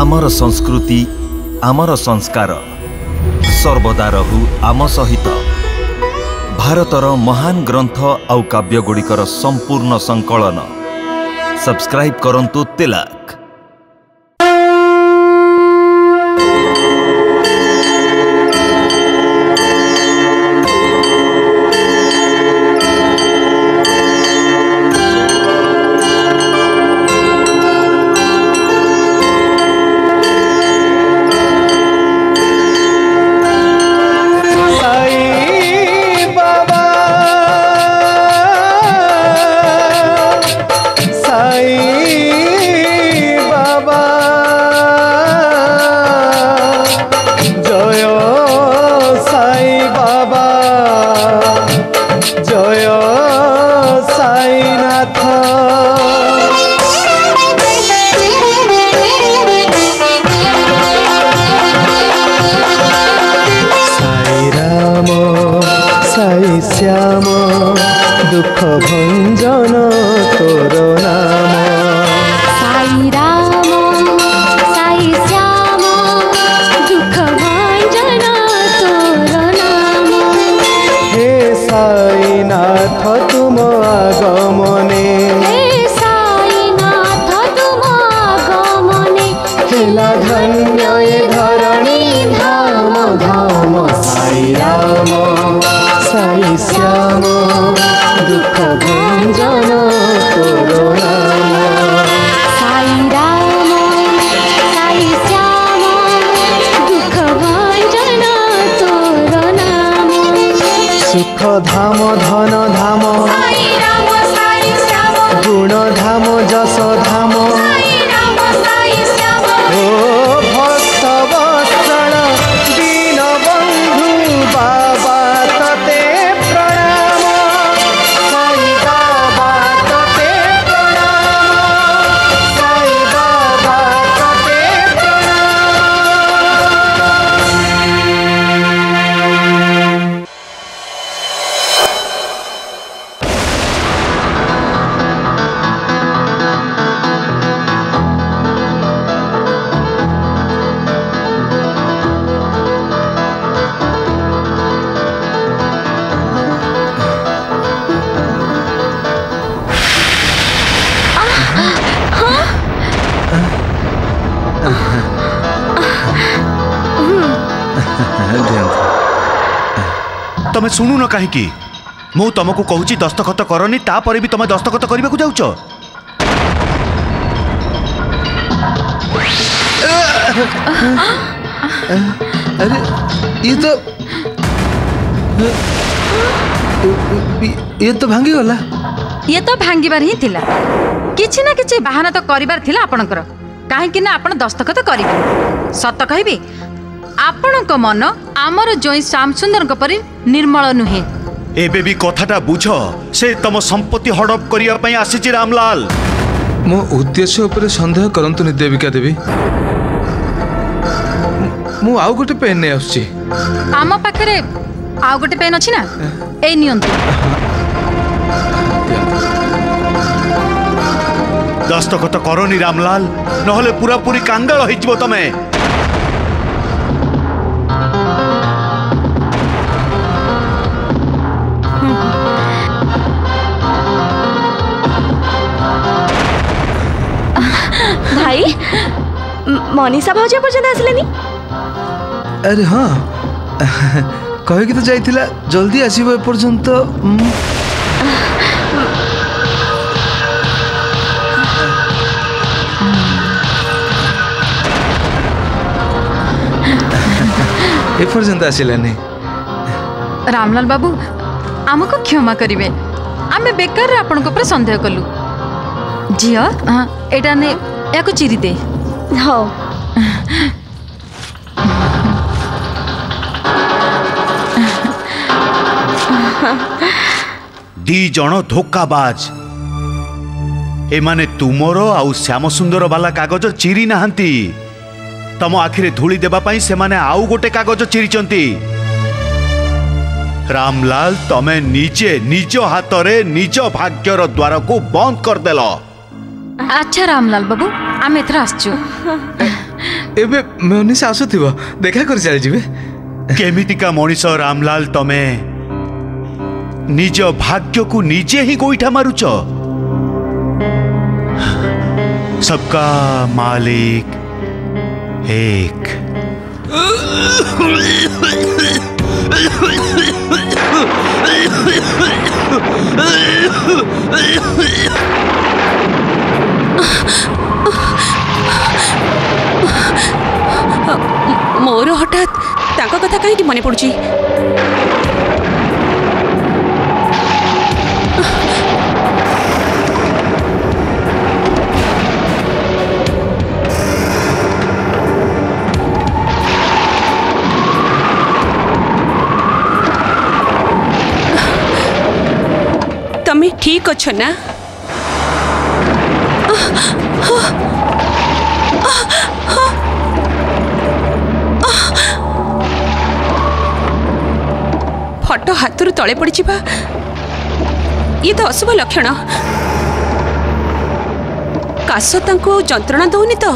ଆମର ସଂସ୍କୃତି ଆମର ସଂସ୍କାର ସର୍ବଦା ରହୁ ଆମ ସହିତ ଭାରତର ମହାନ ଗ୍ରନ୍ଥ ଆଉ କାବ୍ୟଗୁଡ଼ିକର ସମ୍ପୂର୍ଣ୍ଣ ସଂକଳନ ସବସ୍କ୍ରାଇବ୍ କରନ୍ତୁ ତେଲା ধাম ধন ধাম গুণ ধাম যশ ধাম ଶୁଣୁନ କାହିଁକି ମୁଁ ତୁମକୁ କହୁଛି ଦସ୍ତଖତ କରନି ତାପରେ ବି ତୁମେ ଦସ୍ତଖତ କରିବାକୁ ଯାଉଛ अरे ये तो ये तो भांगी गला ये तो भांगिबार ही थिला किछि ना किछि बहाना तो करिबार थिला आपनकर काहे कि ना आपन दस्तखत करिबे सत कहबी ଆପଣଙ୍କ ମନ ଆମର ଜ୍ୱାଇଁ ଶ୍ୟାମସୁନ୍ଦରଙ୍କ ପରି ନିର୍ମଳ ନୁହେଁ ଏବେ ବି କଥାଟା ବୁଝ ସେ ତମ ସମ୍ପତ୍ତି ହଡ଼ପ କରିବା ପାଇଁ ଆସିଛି ରାମଲାଲ ମୋ ଉଦ୍ଦେଶ୍ୟ ଉପରେ ସନ୍ଦେହ କରନ୍ତୁନି ଦେବିକା ଦେବୀ ମୁଁ ଆଉ ଗୋଟେ ପେନ୍ ନେଇ ଆସୁଛି ଆମ ପାଖରେ ଆଉ ଗୋଟେ ପେନ୍ ଅଛି ନା ଏଇ ନିଅନ୍ତୁ ଦସ୍ତଖତ କରନି ରାମଲାଲ ନହେଲେ ପୁରାପୁରି କାଙ୍ଗାଳ ହେଇଯିବ ତମେ ମନୀଷା ଭାଉଜ ଏପର୍ଯ୍ୟନ୍ତ ଆସିଲେନି ଆରେ ହଁ କହିକି ତ ଯାଇଥିଲା ଜଲ୍ଦି ଆସିବ ଏପର୍ଯ୍ୟନ୍ତ ଏପର୍ଯ୍ୟନ୍ତ ଆସିଲାନି ରାମଲାଲ ବାବୁ ଆମକୁ କ୍ଷମା କରିବେ ଆମେ ବେକାରରେ ଆପଣଙ୍କ ଉପରେ ସନ୍ଦେହ କଲୁ ଝିଅ ଏଇଟା ନେ ଏହାକୁ ଚିରିଦେ ହଉ ଦି ଜଣ ଧୋକାବାଜ ଏମାନେ ତୁମର ଆଉ ଶ୍ୟାମସୁନ୍ଦର ବାଲା କାଗଜ ଚିରି ନାହାନ୍ତି ତମ ଆଖିରେ ଧୂଳି ଦେବା ପାଇଁ ସେମାନେ ଆଉ ଗୋଟେ କାଗଜ ଚିରିଛନ୍ତି ରାମଲାଲ ତମେ ନିଜେ ନିଜ ହାତରେ ନିଜ ଭାଗ୍ୟର ଦ୍ୱାରକୁ ବନ୍ଦ କରିଦେଲ ଆଚ୍ଛା ରାମଲାଲ ବାବୁ ଆମେ ଏଥର ଆସିଛୁ ଏବେ ମନୀଷ ଆସୁଥିବ चल କରି ଚାଲିଯିବେ କେମିତିକା रामलाल तमे निज भाग्य को निजे ही गोइठा ମାରୁଛ सबका मालिक एक ମୋର ହଠାତ୍ ତାଙ୍କ କଥା କାହିଁକି ମନେ ପଡ଼ୁଛି ତମେ ଠିକ୍ ଅଛ ନା ତଳେ ପଡ଼ିଯିବା ଇଏ ତ ଅଶୁଭ ଲକ୍ଷଣ କାଶ ତାଙ୍କୁ ଯନ୍ତ୍ରଣା ଦେଉନି ତ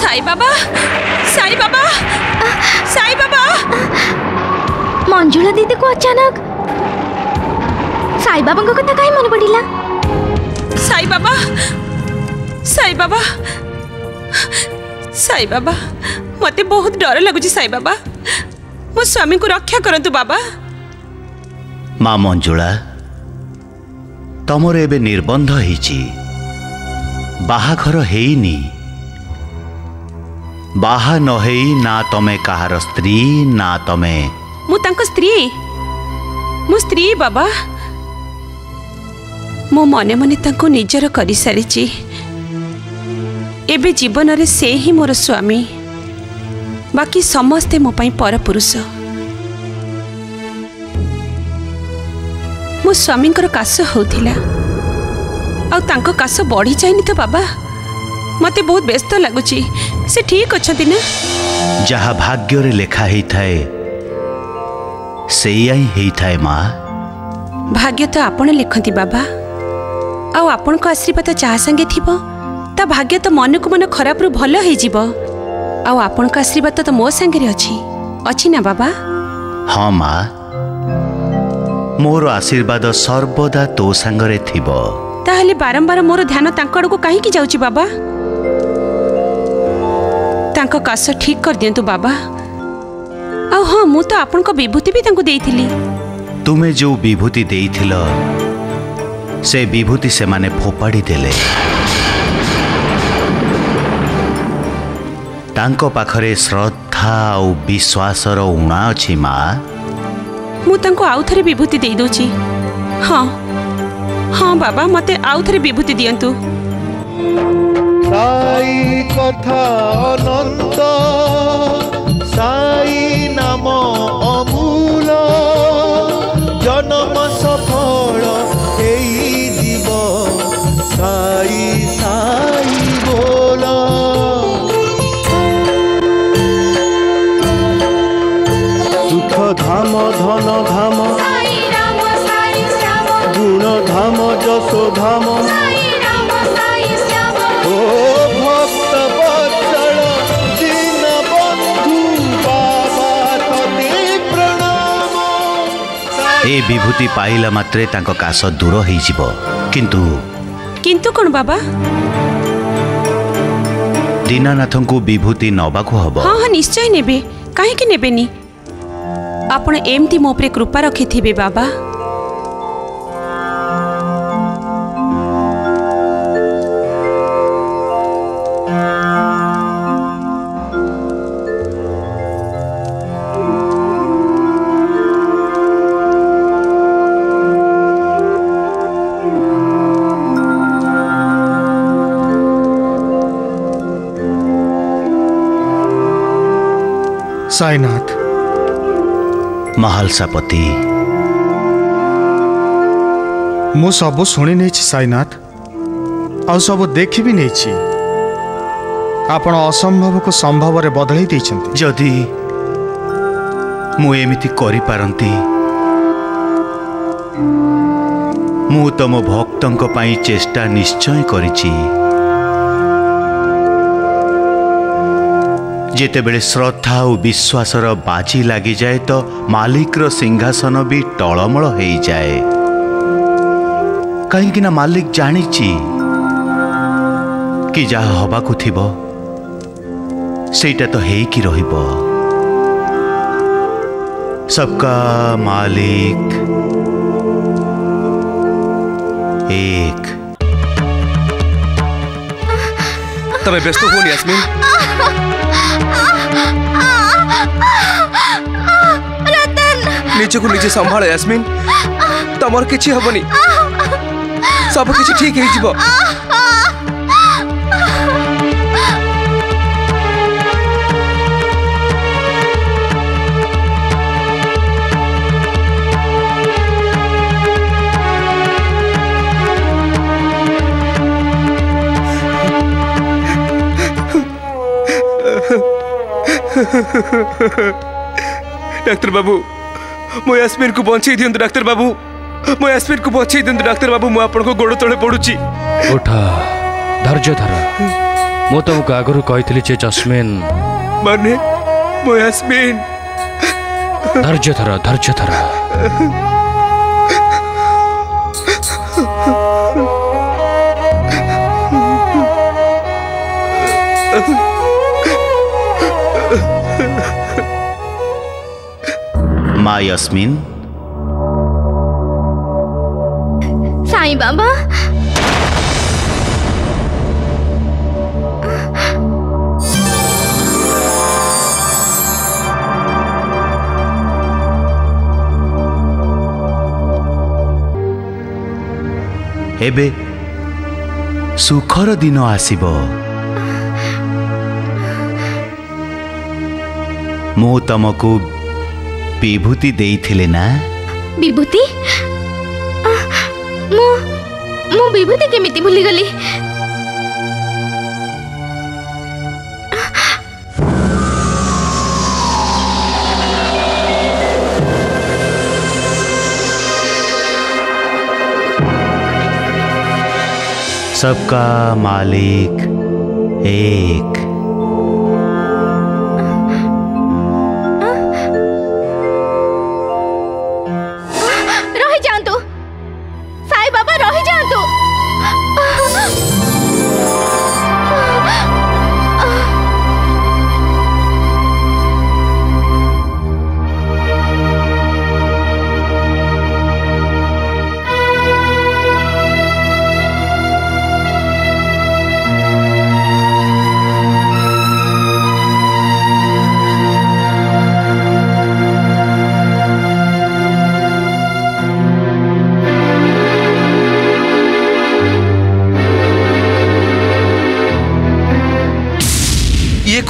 ସାଇ ବାବା ସାଇ ବାବା ସାଇ ବାବା ମଞ୍ଜୁଳା ଦିଦିକୁ ଅଚାନକ ସାଇ ବାବାଙ୍କ କଥା କାହିଁ ମନେ ପଡ଼ିଲା ସାଇ ବାବା ସାଇ ବାବା ସାଇ ବାବା ମୋତେ ବହୁତ ଡର ଲାଗୁଛି ସାଇ ବାବା ମୋ ସ୍ୱାମୀଙ୍କୁ ରକ୍ଷା କରନ୍ତୁ ବାବା ମା ମଞ୍ଜୁଳା ତମର ଏବେ ନିର୍ବନ୍ଧ ହେଇଛି ବାହାଘର ହେଇନି ବାହା ନ ହେଇ ନା ତମେ କାହାର ସ୍ତ୍ରୀ ନା ତମେ ମୁଁ ତାଙ୍କ ସ୍ତ୍ରୀ ମୁଁ ସ୍ତ୍ରୀ ବାବା ମୋ ମନେ ମନେ ତାଙ୍କୁ ନିଜର କରିସାରିଛି ଏବେ ଜୀବନରେ ସେ ହିଁ ମୋର ସ୍ୱାମୀ ବାକି ସମସ୍ତେ ମୋ ପାଇଁ ପରପୁରୁଷ ମୋ ସ୍ୱାମୀଙ୍କର କାଶ ହେଉଥିଲା ଆଉ ତାଙ୍କ କାଶ ବଢ଼ିଯାଇନି ତ ବାବା ମୋତେ ବହୁତ ବ୍ୟସ୍ତ ଲାଗୁଛି ସେ ଠିକ୍ ଅଛନ୍ତି ନା ଯାହା ଭାଗ୍ୟରେ ଲେଖା ହେଇଥାଏ ସେଇଆ ହିଁ ହେଇଥାଏ ମା ଭାଗ୍ୟ ତ ଆପଣ ଲେଖନ୍ତି ବାବା ଆଉ ଆପଣଙ୍କ ଆଶୀର୍ବାଦ ଯାହା ସାଙ୍ଗେ ଥିବ ତା ଭାଗ୍ୟ ତ ମନକୁ ମନ ଖରାପରୁ ଭଲ ହେଇଯିବ ଆଉ ଆପଣଙ୍କ ଆଶୀର୍ବାଦ ତ ମୋ ସାଙ୍ଗରେ ଅଛି ଅଛି ନା ବାବା ହଁ ମା ମୋର ଆଶୀର୍ବାଦ ସର୍ବଦା ତୋ ସାଙ୍ଗରେ ଥିବ ତାହେଲେ ବାରମ୍ବାର ମୋର ଧ୍ୟାନ ତାଙ୍କ ଆଡ଼କୁ କାହିଁକି ଯାଉଛି ବାବା ତାଙ୍କ କାଶ ଠିକ୍ କରିଦିଅନ୍ତୁ ବାବା ଆଉ ହଁ ମୁଁ ତ ଆପଣଙ୍କ ବିଭୂତି ବି ତାଙ୍କୁ ଦେଇଥିଲି ତୁମେ ଯେଉଁ ବିଭୂତି ଦେଇଥିଲ ସେ ବିଭୂତି ସେମାନେ ଫୋପାଡ଼ି ଦେଲେ ତାଙ୍କ ପାଖରେ ଶ୍ରଦ୍ଧା ଆଉ ବିଶ୍ୱାସର ଉଣା ଅଛି ମା ମୁଁ ତାଙ୍କୁ ଆଉ ଥରେ ବିଭୂତି ଦେଇଦେଉଛି ହଁ ହଁ ବାବା ମୋତେ ଆଉ ଥରେ ବିଭୂତି ଦିଅନ୍ତୁ ସାଇ କଥା ଅନନ୍ତ ସାଇ ନାମ যশোধাম ও ভক্ত বৎসল দীন বন্ধু বাবা ততে প্রণাম এ বিভূতি পাইলা মাত্রে তাঙ্ক কাশ দূর হইযিব কিন্তু কিন্তু কোন বাবা ଦୀନାନାଥଙ୍କୁ ବିଭୂତି ନେବାକୁ ହେବ ହଁ ହଁ ନିଶ୍ଚୟ ନେବେ କାହିଁକି ନେବେନି ଆପଣ ଏମିତି ମୋ ଉପରେ କୃପା ରଖିଥିବେ ବାବା साईनाथ ମହାଲସାପତି ମୁଁ ସବୁ ଶୁଣି ନେଇଛି ସାଇନାଥ ଆଉ ସବୁ ଦେଖି ବି ନେଇଛି ଆପଣ ଅସମ୍ଭବକୁ ସମ୍ଭବରେ ବଦଳେଇ ଦେଇଛନ୍ତି ଯଦି ମୁଁ ଏମିତି କରିପାରନ୍ତି ମୁଁ ତମ ଭକ୍ତଙ୍କ ପାଇଁ ଚେଷ୍ଟା ନିଶ୍ଚୟ କରିଛି जेतेबेले श्रद्धा और विश्वास बाजी लगि जाए तो मालिक्र सिंहासन भी टलम हो जाए कहीं मालिक जाणी कि जहा हवाक थीटा तो सबका मालिक एक तब व्यस्त हो ନିଜକୁ ନିଜେ ସମ୍ଭାଳ ୟାସ୍ମିନ୍ ତମର କିଛି ହବନି ସବୁ କିଛି ଠିକ୍ ହେଇଯିବ डाक्टर बाबू मो यास्मीन को बचे दिंतु डाक्टर बाबू मो यास्मीन को बचे दिंतु डाक्टर बाबू मुझे गोड़ तले पड़ी उठा धर्ज धर मु तुमको तो आगर कही जस्मिन मानी मो यास्मीन धर्ज धर धर्ज धरा मा यस्मिन साईं बाबा ଏବେ ସୁଖର ଦିନ ଆସିବ ମୁଁ ତମକୁ विभूति देइथिले ना विभूति मु मु विभूति केमिति भूली गली सबका मालिक एक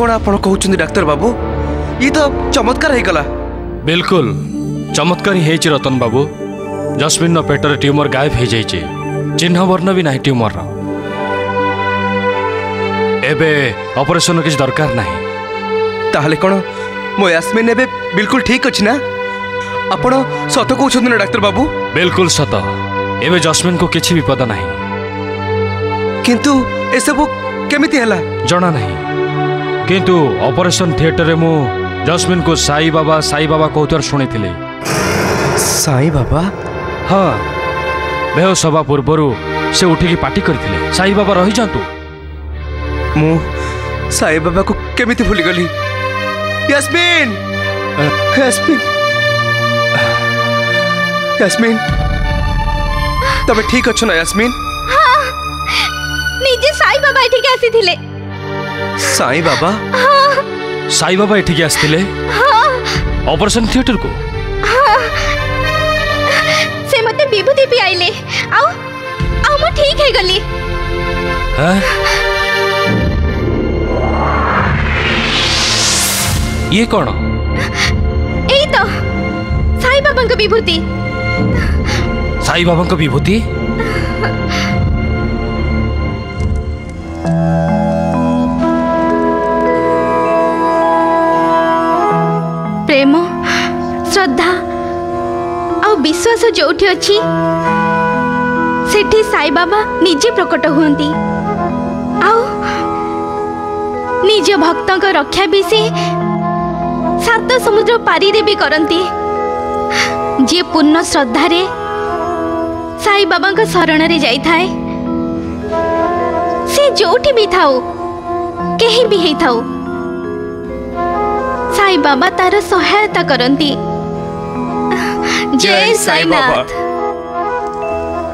कौन आप डाक्तर बाबू ये तो चमत्कार हो बिल्कुल चमत्कार ही रतन बाबू जस्मिन पेटर ट्यूमर गायब हो जाइए चिन्ह वर्ण भी नहीं ट्यूमर एबे ऑपरेशन किसी दरकार ना ताहले कौन मो यास्मिन एबे बिल्कुल ठीक अच्छे ना आपण सत कहते ना डाक्तर बाबू बिल्कुल सत एबे जस्मिन को किसी विपद ना कि सब केमी जना नहीं କିନ୍ତୁ ଅପରେସନ୍ ଥିଏଟରରେ ମୁଁ ଜସ୍ମିନ୍କୁ ସାଇ ବାବା ସାଇ ବାବା କହୁଥିବାର ଶୁଣିଥିଲି ସାଇ ବାବା ହଁ ବେହୋସ ହେବା ପୂର୍ବରୁ ସେ ଉଠିକି ପାଟି କରିଥିଲେ ସାଇ ବାବା ରହିଯାଆନ୍ତୁ ମୁଁ ସାଇ ବାବାକୁ କେମିତି ଭୁଲିଗଲି ୟାସ୍ମିନ୍ ୟାସ୍ମିନ୍ ୟାସ୍ମିନ୍ ତମେ ଠିକ୍ ଅଛ ନା ୟାସ୍ମିନ୍ ନିଜେ ସାଇ ବାବା ଏଠିକି ଆସିଥିଲେ साई बाबा हाँ। साई बाबा एठिक आसते ऑपरेशन थिएटर को से मते विभूति पे आइले आ आ म ठीक है गली हां ये कौन एई तो साई बाबा का विभूति साई बाबा का विभूति ପ୍ରେମ ଶ୍ରଦ୍ଧା ଆଉ ବିଶ୍ୱାସ ଯେଉଁଠି ଅଛି ସେଠି ସାଇବାବା ନିଜେ ପ୍ରକଟ ହୁଅନ୍ତି ଆଉ ନିଜ ଭକ୍ତଙ୍କ ରକ୍ଷା ବି ସେ ସାତ ସମୁଦ୍ର ପାରିରେ ବି କରନ୍ତି ଯିଏ ପୂର୍ଣ୍ଣ ଶ୍ରଦ୍ଧାରେ ସାଇବାବାଙ୍କ ଶରଣରେ ଯାଇଥାଏ ସେ ଯେଉଁଠି ବି ଥାଉ କେହି ବି ହେଇଥାଉ ସାଇ ବାବା ତାର ସହାୟତା କରନ୍ତି ଜୟ ସାଇନାଥ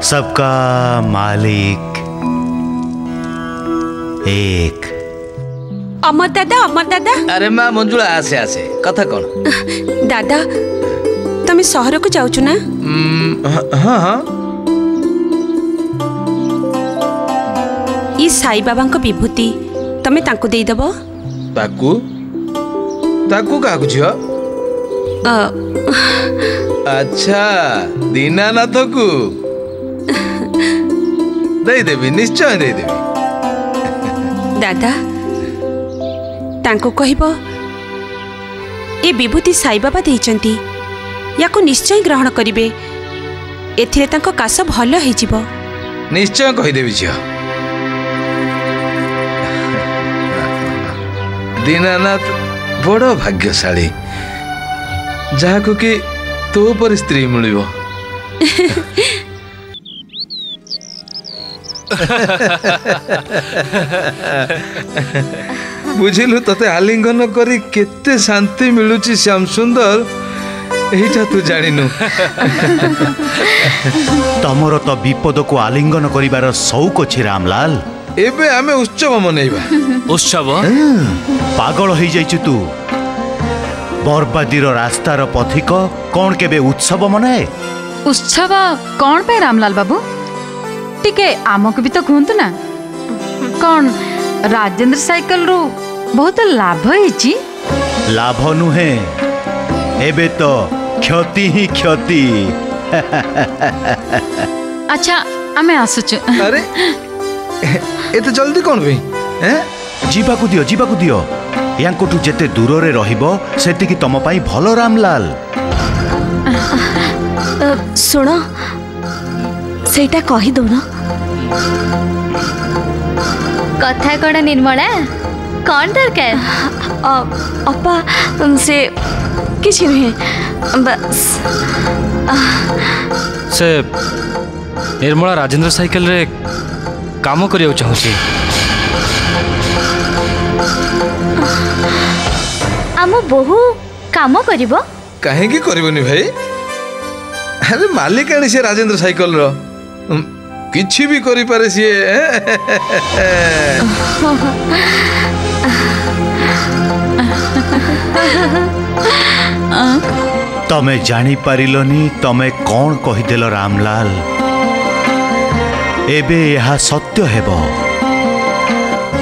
सबका मालिक एक অমর দাদা অমর দাদা আরে মা মঞ্জুলা আসে আসে কথা কোন দাদা তুমি শহরকু যাওছ না হ্যাঁ হ্যাঁ ই সাই বাবাঙ্ক বিভূতি তুমি তাঁকু দেই দেব তাকু ତାକୁ କାହାକୁ ଝିଅ ଆଚ୍ଛା ଦୀନାନାଥକୁ ଦେଇଦେବି ନିଶ୍ଚୟ ଦେଇଦେବି ଦାଦା ତାଙ୍କୁ କହିବ ଏ ବିଭୂତି ସାଇବାବା ଦେଇଛନ୍ତି ୟାକୁ ନିଶ୍ଚୟ ଗ୍ରହଣ କରିବେ ଏଥିରେ ତାଙ୍କ କାଶ ଭଲ ହେଇଯିବ ନିଶ୍ଚୟ କହିଦେବି ଝିଅ ଦୀନାନାଥ ବଡ଼ ଭାଗ୍ୟଶାଳୀ ଯାହାକୁ କି ତୋ ପରି ସ୍ତ୍ରୀ ମିଳିବ ବୁଝିଲୁ ତତେ ଆଲିଙ୍ଗନ କରି କେତେ ଶାନ୍ତି ମିଳୁଛି ଶ୍ୟାମ ସୁନ୍ଦର ଏଇଟା ତୁ ଜାଣିନୁ ତମର ତ ବିପଦକୁ ଆଲିଙ୍ଗନ କରିବାର ସଉକ ଅଛି ରାମଲାଲ এবে আমি উৎসব মনেইবা উৎসব পাগল হয়ে যাইছু তু বরবাদীর রাস্তার পথিক কোন কেবে উৎসব মনে উৎসব কোন পে রামলাল বাবু টিকে আমাকে বি তো কুহতু না কোন রাজেন্দ্র সাইকেল রু বহুত লাভ হয়েছি লাভ নুহে এবে তো ক্ষতি হি ক্ষতি আচ্ছা আমি আসুছু আরে ଏତେ ଜଲ୍ଦି କ'ଣ ପାଇଁ ଯିବାକୁ ଦିଅ ଯିବାକୁ ଦିଅ ୟାଙ୍କଠୁ ଯେତେ ଦୂରରେ ରହିବ ସେତିକି ତମ ପାଇଁ ଭଲ ରାମଲାଲ ଶୁଣ ସେଇଟା କହିଦେଉନ କଥା କ'ଣ ନିର୍ମଳା କ'ଣ ଦରକାର ଅପା ସେ କିଛି ନୁହେଁ ବାସ୍ ସେ ନିର୍ମଳା ରାଜେନ୍ଦ୍ର ସାଇକେଲରେ કામો କରିବାକୁ ଚାହୁଁଛି ଆମ ବୋହୁ କାମ କରିବ କାହିଁକି କରିବନି ଭାଇ ଆରେ ମାଲିକାଣୀ ସେ ରାଜେନ୍ଦ୍ର ସାଇକେଲର କିଛି ବି କରିପାରେ ସିଏ ତମେ ଜାଣିପାରିଲନି ତମେ କ'ଣ କହିଦେଲ ରାମଲାଲ ଏବେ ଏହା ସତ୍ୟ ହେବ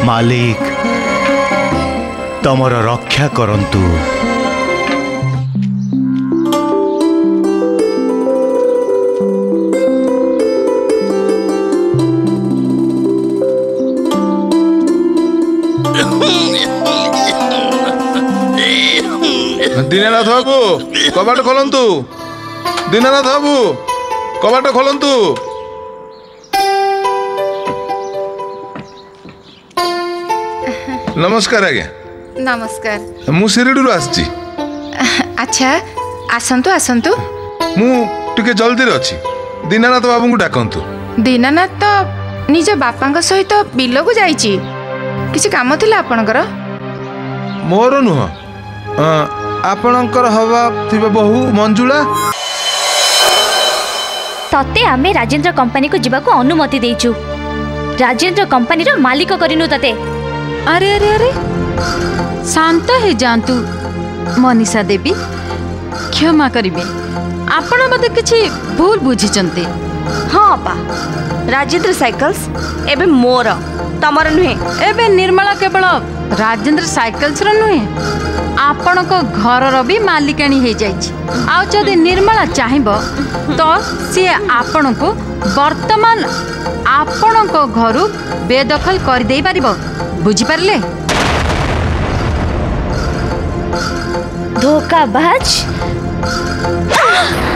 ମାଲିକ ତମର ରକ୍ଷା କରନ୍ତୁ ଦିନାନାଥ ବାବୁ କବାଟ ଖୋଲନ୍ତୁ ଦିନାନାଥ ବାବୁ କବାଟ ଖୋଲନ୍ତୁ ନମସ୍କାର ଆଜ୍ଞା ନମସ୍କାର ମୁଁ ଶିରିଡ଼ିରୁ ଆସିଛି ଆଚ୍ଛା ଆସନ୍ତୁ ଆସନ୍ତୁ ମୁଁ ଟିକେ ଜଲ୍ଦିରେ ଅଛି ଦୀନାନାଥ ବାବୁଙ୍କୁ ଡାକନ୍ତୁ ଦୀନାନାଥ ତ ନିଜ ବାପାଙ୍କ ସହିତ ବିଲକୁ ଯାଇଛି କିଛି କାମ ଥିଲା ଆପଣଙ୍କର ମୋର ନୁହଁ ଆପଣଙ୍କର ହବା ଥିବ ବୋହୁ ମଞ୍ଜୁଳା ତତେ ଆମେ ରାଜେନ୍ଦ୍ର କମ୍ପାନୀକୁ ଯିବାକୁ ଅନୁମତି ଦେଇଛୁ ରାଜେନ୍ଦ୍ର କମ୍ପାନୀର ମାଲିକ କରିନୁ ତତେ अरे अरे अरे ଶାନ୍ତ ହେ ଯାଆନ୍ତୁ ମନୀଷା ଦେବୀ କ୍ଷମା କରିବେ ଆପଣ ମୋତେ କିଛି ଭୁଲ ବୁଝିଛନ୍ତି ହଁ ଅପା ରାଜେନ୍ଦ୍ର ସାଇକେଲ୍ସ ଏବେ ମୋର ତମର ନୁହେଁ ଏବେ ନିର୍ମଳା କେବଳ ରାଜେନ୍ଦ୍ର ସାଇକେଲ୍ସର ନୁହେଁ ଆପଣଙ୍କ ଘରର ବି ମାଲିକାଣୀ ହେଇଯାଇଛି ଆଉ ଯଦି ନିର୍ମଳା ଚାହିଁବ ତ ସିଏ ଆପଣଙ୍କୁ ବର୍ତ୍ତମାନ ଆପଣଙ୍କ ଘରୁ ବେଦଖଲ କରିଦେଇପାରିବ बुझिपारे धोखाबाज हाँ